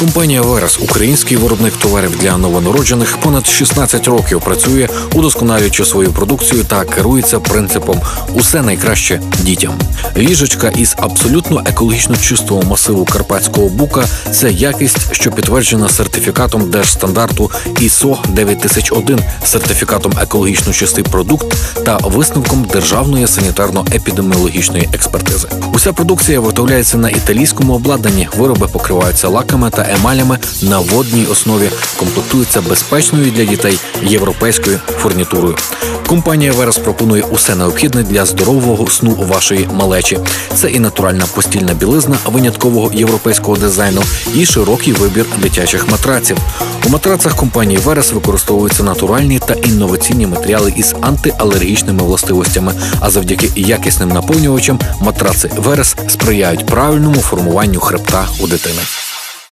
Компанія Верес, український виробник товарів для новонароджених, понад 16 років працює, удосконалюючи свою продукцію та керується принципом усе найкраще дітям. Ліжечка із абсолютно екологічно чистого масиву карпатського бука це якість, що підтверджена сертифікатом держстандарту ISO 9001, сертифікатом екологічно чистий продукт та висновком державної санітарно-епідеміологічної експертизи. Уся продукція виготовляється на італійському обладнанні. Вироби покриваються лаками та емалями на водній основі, комплектуються безпечною для дітей європейською фурнітурою. Компанія Верес пропонує усе необхідне для здорового сну вашої малечі. Це і натуральна постільна білизна виняткового європейського дизайну, і широкий вибір дитячих матраців. У матрацах компанії Верес використовуються натуральні та інноваційні матеріали із антиалергічними властивостями. А завдяки якісним наповнювачам матраци Верес сприяють правильному формуванню хребта у дитини.